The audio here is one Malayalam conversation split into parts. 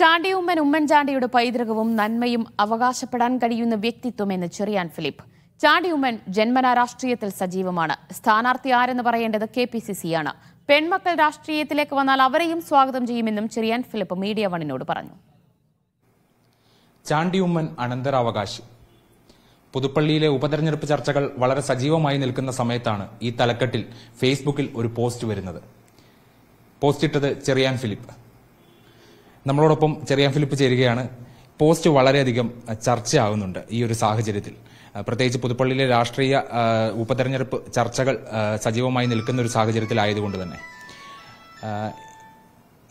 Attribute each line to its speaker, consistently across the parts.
Speaker 1: ചാണ്ടിയുമ്മൻ ഉമ്മൻചാണ്ടിയുടെ പൈതൃകവും നന്മയും അവകാശപ്പെടാൻ കഴിയുന്ന വ്യക്തിത്വം എന്ന് ചെറിയാൻ ഫിലിപ്പ്. ചാണ്ടിയുമ്മൻ ജന്മനാ രാഷ്ട്രീയത്തിൽ സജീവമാണ്. സ്ഥാനാർത്ഥി ആരെന്ന് പറയേണ്ടത് കെ പി സി സിയാണ്. പെൺമക്കൾ രാഷ്ട്രീയത്തിലേക്ക് വന്നാൽ അവരെയും സ്വാഗതം ചെയ്യുമെന്നും ചെറിയാൻ ഫിലിപ്പ് മീഡിയ വണിനോട് പറഞ്ഞു.
Speaker 2: ചാണ്ടിയുമ്മൻ അനന്തരാവകാശി. പുതുപ്പള്ളിയിലെ ഉപതെരഞ്ഞെടുപ്പ് ചർച്ചകൾ വളരെ സജീവമായി നിൽക്കുന്ന സമയത്താണ് ഈ തലക്കെട്ടിൽ ഫേസ്ബുക്കിൽ ഒരു പോസ്റ്റ് വരുന്നത്. പോസ്റ്റിട്ടത് ചെറിയാൻ ഫിലിപ്പ്. നമ്മളോടൊപ്പം ചെറിയാൻ ഫിലിപ്പ് ചേരുകയാണ്. പോസ്റ്റ് വളരെയധികം ചർച്ചയാകുന്നുണ്ട് ഈ ഒരു സാഹചര്യത്തിൽ. പ്രത്യേകിച്ച് പുതുപ്പള്ളിയിലെ രാഷ്ട്രീയ ഉപതെരഞ്ഞെടുപ്പ് ചർച്ചകൾ സജീവമായി നിൽക്കുന്ന ഒരു സാഹചര്യത്തിലായതുകൊണ്ട് തന്നെ.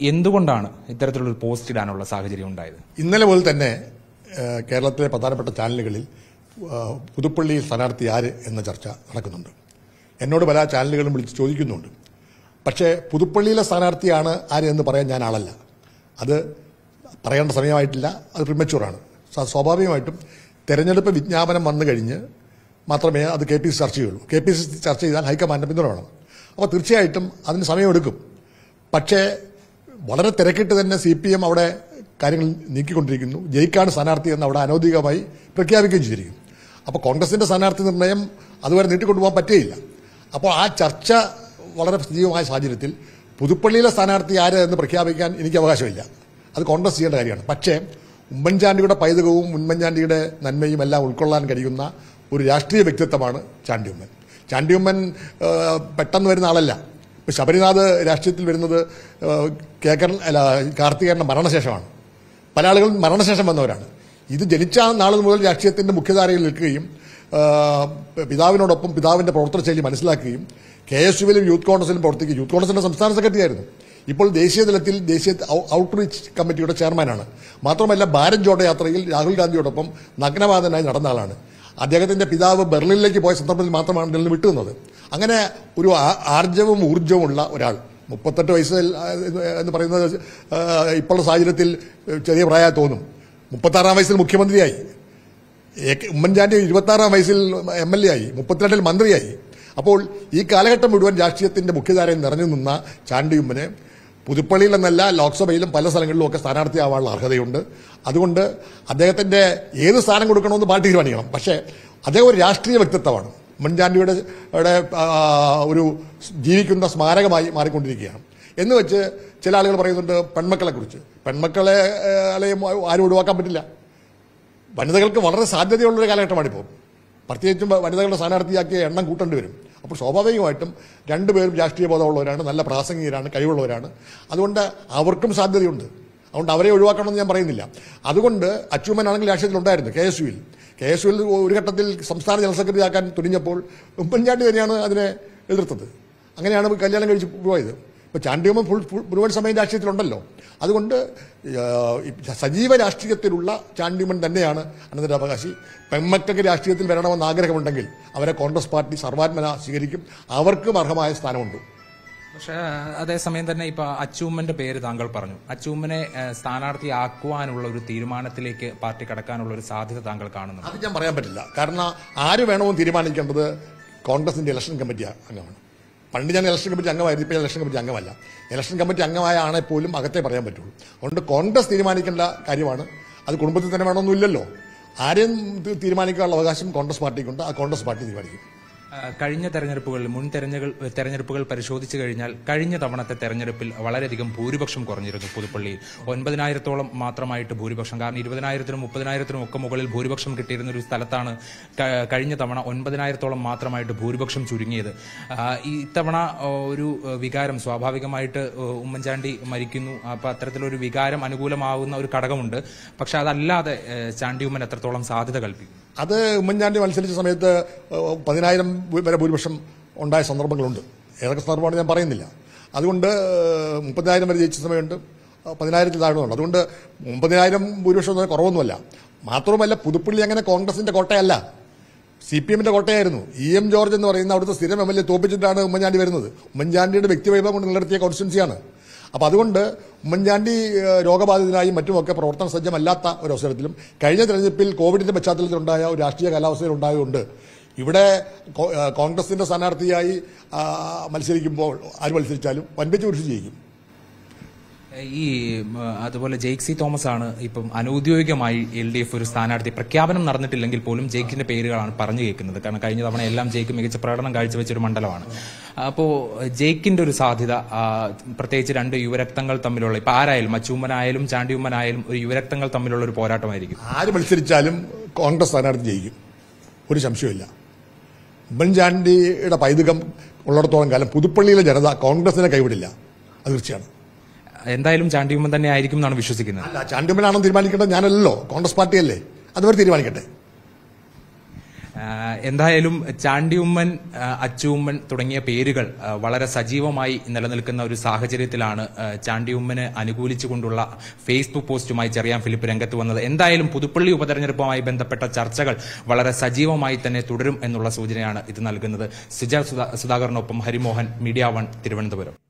Speaker 2: എന്തുകൊണ്ടാണ് ഇത്തരത്തിലുള്ള പോസ്റ്റ് ഇടാനുള്ള സാഹചര്യം ഉണ്ടായത്?
Speaker 3: ഇന്നലെ പോലെ തന്നെ കേരളത്തിലെ പ്രധാനപ്പെട്ട ചാനലുകളിൽ പുതുപ്പള്ളിയിൽ സ്ഥാനാർത്ഥി ആര് എന്ന ചർച്ച നടക്കുന്നുണ്ട്. എന്നോട് പല ചാനലുകളും വിളിച്ച് ചോദിക്കുന്നുണ്ട്. പക്ഷേ പുതുപ്പള്ളിയിലെ സ്ഥാനാർത്ഥിയാണ് ആര് എന്ന് പറയാൻ ഞാൻ ആളല്ല. അത് പറയേണ്ട സമയമായിട്ടില്ല. അത് പ്രിമച്ചുവറാണ് സ്വ- സ്വാഭാവികമായിട്ടും തെരഞ്ഞെടുപ്പ് വിജ്ഞാപനം വന്നു കഴിഞ്ഞ് മാത്രമേ അത് കെ പി സി ചർച്ച ചെയ്യുള്ളൂ. കെ പി സി ചർച്ച ചെയ്താൽ ഹൈക്കമാൻഡിന്റെ പിന്തുണ വേണം അപ്പോൾ തീർച്ചയായിട്ടും അതിന് സമയമെടുക്കും. പക്ഷേ വളരെ തിരക്കിട്ട് തന്നെ സി പി എം അവിടെ കാര്യങ്ങൾ നീക്കിക്കൊണ്ടിരിക്കുന്നു. ജയിക്കാണ് സ്ഥാനാർത്ഥി എന്ന് അവിടെ അനൗദ്യോഗികമായി പ്രഖ്യാപിക്കുകയും ചെയ്തിരിക്കും അപ്പോൾ കോൺഗ്രസിന്റെ സ്ഥാനാർത്ഥി നിർണയം അതുവരെ നീട്ടിക്കൊണ്ടുപോകാൻ പറ്റുകയില്ല അപ്പോൾ ആ ചർച്ച വളരെ സജീവമായ സാഹചര്യത്തിൽ പുതുപ്പള്ളിയിലെ സ്ഥാനാർത്ഥി ആര് എന്ന് പ്രഖ്യാപിക്കാൻ എനിക്ക് അവകാശമില്ല. അത് കോൺഗ്രസ് ചെയ്യേണ്ട കാര്യമാണ്. പക്ഷേ ഉമ്മൻചാണ്ടിയുടെ പൈതൃകവും ഉമ്മൻചാണ്ടിയുടെ നന്മയും എല്ലാം ഉൾക്കൊള്ളാൻ കഴിയുന്ന ഒരു രാഷ്ട്രീയ വ്യക്തിത്വമാണ് ചാണ്ടിയുമ്മൻ. ചാണ്ടിയുമ്മൻ പെട്ടെന്ന് വരുന്ന ആളല്ല. ഇപ്പോൾ ശബരിനാഥ് രാഷ്ട്രീയത്തിൽ വരുന്നത് കേക്കരൻ അല്ല കാർത്തികേയന്റെ മരണശേഷമാണ്. പല ആളുകളും മരണശേഷം വന്നവരാണ്. ഇത് ജനിച്ച നാൾ മുതൽ രാഷ്ട്രീയത്തിന്റെ മുഖ്യധാരയിൽ നിൽക്കുകയും പിതാവിനോടൊപ്പം പിതാവിന്റെ പ്രവർത്തന ശൈലി മനസ്സിലാക്കുകയും കെ എസ് യുവിലും യൂത്ത് കോൺഗ്രസിലും പ്രവർത്തിക്കുകയും യൂത്ത് കോൺഗ്രസിന്റെ സംസ്ഥാന സെക്രട്ടറി ആയിരുന്നു ഇപ്പോൾ ദേശീയ തലത്തിൽ ദേശീയ ഔട്ട്റീച്ച് കമ്മിറ്റിയുടെ ചെയർമാനാണ്. മാത്രമല്ല ഭാരത് ജോഡോ യാത്രയിൽ രാഹുൽ ഗാന്ധിയോടൊപ്പം നഗ്നവാദനായി നടന്ന ആളാണ്. അദ്ദേഹത്തിന്റെ പിതാവ് ബെർലിനിലേക്ക് പോയ സന്ദർഭത്തിൽ മാത്രമാണ് ഇതിൽ നിന്ന് വിട്ടുന്നത് അങ്ങനെ ഒരു ആർജവും ഊർജവും ഉള്ള ഒരാൾ മുപ്പത്തെട്ട് വയസ്സിൽ എന്ന് പറയുന്നത് ഇപ്പോഴുള്ള സാഹചര്യത്തിൽ ചെറിയ പ്രായം തോന്നും. മുപ്പത്താറാം വയസ്സിൽ മുഖ്യമന്ത്രിയായി. ഉമ്മൻചാണ്ടി ഇരുപത്താറാം വയസ്സിൽ എം എൽ എ ആയി മുപ്പത്തിരണ്ടിൽ മന്ത്രിയായി. അപ്പോൾ ഈ കാലഘട്ടം മുഴുവൻ രാഷ്ട്രീയത്തിന്റെ മുഖ്യധാരയിൽ നിറഞ്ഞു നിന്ന ചാണ്ടിയുമ്മനെ പുതുപ്പള്ളിയിൽ എന്നല്ല ലോക്സഭയിലും പല സ്ഥലങ്ങളിലും ഒക്കെ സ്ഥാനാർത്ഥിയാവാനുള്ള അർഹതയുണ്ട്. അതുകൊണ്ട് അദ്ദേഹത്തിന്റെ ഏത് സ്ഥാനം കൊടുക്കണമെന്ന് പാർട്ടി തീരുമാനിക്കണം. പക്ഷേ അദ്ദേഹം ഒരു രാഷ്ട്രീയ വ്യക്തിത്വമാണ്. ഉമ്മൻചാണ്ടിയുടെ യുടെ, ഒരു ജീവിക്കുന്ന സ്മാരകമായി മാറിക്കൊണ്ടിരിക്കുകയാണ്. എന്ന് വെച്ച് ചില ആളുകൾ പറയുന്നുണ്ട് പെൺമക്കളെ കുറിച്ച് പെൺമക്കളെ ആരും ഒഴിവാക്കാൻ പറ്റില്ല. വനിതകൾക്ക് വളരെ സാധ്യതയുള്ളൊരു കാലഘട്ടമാണിപ്പോൾ. പ്രത്യേകിച്ചും വനിതകളുടെ സ്ഥാനാർത്ഥിയാക്കിയ എണ്ണം കൂട്ടേണ്ടി വരും. അപ്പോൾ സ്വാഭാവികമായിട്ടും രണ്ടുപേരും രാഷ്ട്രീയ ബോധമുള്ളവരാണ് നല്ല പ്രാസംഗികരാണ് കഴിവുള്ളവരാണ്. അതുകൊണ്ട് അവർക്കും സാധ്യതയുണ്ട്. അതുകൊണ്ട് അവരെ ഒഴിവാക്കണമെന്ന് ഞാൻ പറയുന്നില്ല. അതുകൊണ്ട് അച്യുമ്മനാണെങ്കിൽ രാഷ്ട്രീയത്തിൽ ഉണ്ടായിരുന്നു കെ എസ് യുവിൽ. കെ എസ് യുവിൽ ഒരു ഘട്ടത്തിൽ സംസ്ഥാന ജനറൽ സെക്രട്ടറി ആക്കാൻ തുനിഞ്ഞപ്പോൾ ഉമ്മൻചാണ്ടി തന്നെയാണ് അതിനെ എതിർത്തത്. അങ്ങനെയാണ് കല്യാണം കഴിച്ച് പോയത്. ഇപ്പൊ ചാണ്ടിയമ്മ ഫുൾ ഫുൾ മുഴുവൻ സമയം രാഷ്ട്രീയത്തിലുണ്ടല്ലോ. അതുകൊണ്ട് സജീവ രാഷ്ട്രീയത്തിലുള്ള ചാണ്ടിമൻ തന്നെയാണ് അനന്തരാവകാശി പെമ്മക്കൊക്കെ രാഷ്ട്രീയത്തിൽ വരണമെന്ന് ആഗ്രഹമുണ്ടെങ്കിൽ അവരെ കോൺഗ്രസ് പാർട്ടി സർവാത്മന സ്വീകരിക്കും. അവർക്കും അർഹമായ സ്ഥാനമുണ്ട്.
Speaker 2: പക്ഷേ അതേസമയം തന്നെ ഇപ്പൊ അച്ചൂമ്മന്റെ പേര് താങ്കൾ പറഞ്ഞു. അച്ചുമ്മനെ സ്ഥാനാർത്ഥിയാക്കുവാനുള്ള ഒരു തീരുമാനത്തിലേക്ക് പാർട്ടി കടക്കാനുള്ള ഒരു സാധ്യത താങ്കൾ കാണുന്നു
Speaker 3: അത് ഞാൻ പറയാൻ പറ്റില്ല. കാരണം ആര് വേണമെന്ന് തീരുമാനിക്കേണ്ടത് കോൺഗ്രസിന്റെ ഇലക്ഷൻ കമ്മിറ്റി അംഗമാണ്. പണ്ട് ഞാൻ ഇലക്ഷൻ കമ്മിറ്റി അംഗമായിരുന്നു ഇപ്പോൾ ഇലക്ഷൻ കമ്മിറ്റി അംഗമല്ല. ഇലക്ഷൻ കമ്മിറ്റി അംഗമായാണെ പോലും അകത്തെ പറയാൻ പറ്റുള്ളൂ. അതുകൊണ്ട് കോൺഗ്രസ് തീരുമാനിക്കേണ്ട കാര്യമാണ്. അത് കുടുംബത്തിൽ തന്നെ വേണമെന്നില്ലല്ലോ ആരെയും തീരുമാനിക്കാനുള്ള അവകാശം കോൺഗ്രസ് പാർട്ടിക്കുണ്ട്. ആ കോൺഗ്രസ് പാർട്ടി തീരുമാനിക്കും.
Speaker 2: കഴിഞ്ഞ തെരഞ്ഞെടുപ്പുകളിൽ മുൻ തെരഞ്ഞെടുപ്പുകൾ പരിശോധിച്ചു കഴിഞ്ഞാൽ കഴിഞ്ഞ തവണത്തെ തെരഞ്ഞെടുപ്പിൽ വളരെയധികം ഭൂരിപക്ഷം കുറഞ്ഞിരുന്നു പുതുപ്പള്ളിയിൽ. ഒൻപതിനായിരത്തോളം മാത്രമായിട്ട് ഭൂരിപക്ഷം. കാരണം ഇരുപതിനായിരത്തിനും മുപ്പതിനായിരത്തിനും ഒക്കെ മുകളിൽ ഭൂരിപക്ഷം കിട്ടിയിരുന്ന ഒരു സ്ഥലത്താണ് കഴിഞ്ഞ തവണ ഒൻപതിനായിരത്തോളം മാത്രമായിട്ട് ഭൂരിപക്ഷം ചുരുങ്ങിയത്. ഇത്തവണ ഒരു വികാരം സ്വാഭാവികമായിട്ട് ഉമ്മൻചാണ്ടി മരിക്കുന്നു. അപ്പൊ അത്തരത്തിലൊരു വികാരം അനുകൂലമാവുന്ന ഒരു ഘടകമുണ്ട്. പക്ഷെ അതല്ലാതെ ഏഹ്, ചാണ്ടി ഉമ്മൻ എത്രത്തോളം സാധ്യത കൽപ്പിക്കും
Speaker 3: അത് ഉമ്മൻചാണ്ടി മത്സരിച്ച സമയത്ത് പതിനായിരം വരെ ഭൂരിപക്ഷം ഉണ്ടായ സന്ദർഭങ്ങളുണ്ട്. ഏതൊക്കെ സന്ദർഭമാണ് ഞാൻ പറയുന്നില്ല. അതുകൊണ്ട് മുപ്പതിനായിരം വരെ ജയിച്ച സമയമുണ്ട്. പതിനായിരത്തിൽ താഴ്ന്നുണ്ട് അതുകൊണ്ട് മുപ്പതിനായിരം ഭൂരിപക്ഷം കുറവൊന്നുമല്ല. മാത്രവുമല്ല പുതുപ്പള്ളി അങ്ങനെ കോൺഗ്രസിന്റെ കോട്ടയല്ല. സി പി എമ്മിന്റെ കോട്ടയായിരുന്നു. ഇ എം ജോർജ് എന്ന് പറയുന്ന അവിടുത്തെ സ്ഥിരം എം എൽ എ തോപ്പിച്ചിട്ടാണ് ഉമ്മൻചാണ്ടി വരുന്നത്. ഉമ്മൻചാണ്ടിയുടെ വ്യക്തിവൈഭവം കൊണ്ട് നിലനിർത്തിയ കോൺസ്റ്റിറ്റ്യൻസിയാണ് അപ്പൊ അതുകൊണ്ട് ഉമ്മൻചാണ്ടി രോഗബാധിതനായി മറ്റുമൊക്കെ പ്രവർത്തന സജ്ജമല്ലാത്ത ഒരു അവസരത്തിലും കഴിഞ്ഞ തെരഞ്ഞെടുപ്പിൽ കോവിഡിന്റെ പശ്ചാത്തലത്തിലുണ്ടായ ഒരു രാഷ്ട്രീയ കാലാവസ്ഥയിൽ ഉണ്ടായതുകൊണ്ട് ഇവിടെ കോൺഗ്രസിന്റെ സ്ഥാനാർത്ഥിയായി മത്സരിക്കുമ്പോൾ ആര് മത്സരിച്ചാലും വൻപിച്ച് കുറിച്ച് ജയിക്കും.
Speaker 2: ഈ അതുപോലെ ജെയ്ക് സി തോമസ് ആണ് ഇപ്പം അനൌദ്യോഗികമായി എൽ ഡി എഫ് ഒരു സ്ഥാനാർത്ഥി. പ്രഖ്യാപനം നടന്നിട്ടില്ലെങ്കിൽ പോലും ജെയ്ക്കിന്റെ പേരുകളാണ് പറഞ്ഞു കേൾക്കുന്നത്. കാരണം കഴിഞ്ഞ തവണ എല്ലാം ജെയ്ക്ക് മികച്ച പ്രകടനം കാഴ്ചവെച്ച ഒരു മണ്ഡലമാണ്. അപ്പോ ജെയ്ക്കിന്റെ ഒരു സാധ്യത പ്രത്യേകിച്ച് രണ്ട് യുവരക്തങ്ങൾ തമ്മിലുള്ള ഇപ്പൊ ആരായാലും അച്ചൂമ്മനായാലും ചാണ്ടിയുമ്മനായാലും ഒരു യുവരക്തങ്ങൾ തമ്മിലുള്ള ഒരു പോരാട്ടമായിരിക്കും.
Speaker 3: ആര് മത്സരിച്ചാലും കോൺഗ്രസ് സ്ഥാനാർത്ഥി ജയിക്കും. ഒരു സംശയമില്ല ഉമ്മൻചാണ്ടിയുടെ പൈതൃകം ഉള്ളിടത്തോളം കാലം പുതുപ്പള്ളിയിലെ ജനത കോൺഗ്രസിനെ കൈവിടില്ല. അത് തീർച്ചയാണ്.
Speaker 2: എന്തായാലും ചാണ്ടിയുമ്മൻ തന്നെ ആയിരിക്കും എന്നാണ് വിശ്വസിക്കുന്നത്.
Speaker 3: അല്ല ചാണ്ടിയമ്മനാണെന്ന് തീരുമാനിക്കേണ്ടത്? ഞാനല്ലോ കോൺഗ്രസ് പാർട്ടിയല്ലേ അതുവരെ തീരുമാനിക്കട്ടെ.
Speaker 2: എന്തായാലും ചാണ്ടിയുമ്മൻ അച്ചുമ്മൻ തുടങ്ങിയ പേരുകൾ വളരെ സജീവമായി നിലനിൽക്കുന്ന ഒരു സാഹചര്യത്തിലാണ് ചാണ്ടിയുമ്മന് അനുകൂലിച്ചുകൊണ്ടുള്ള ഫേസ്ബുക്ക് പോസ്റ്റുമായി ചെറിയാൻ ഫിലിപ്പ് രംഗത്ത് വന്നത്. എന്തായാലും പുതുപ്പള്ളി ഉപതെരഞ്ഞെടുപ്പുമായി ബന്ധപ്പെട്ട ചർച്ചകൾ വളരെ സജീവമായി തന്നെ തുടരും എന്നുള്ള സൂചനയാണ് ഇത് നൽകുന്നത്. സുജ സുധാ- സുധാകരനൊപ്പം ഹരിമോഹൻ മീഡിയ വൺ തിരുവനന്തപുരം.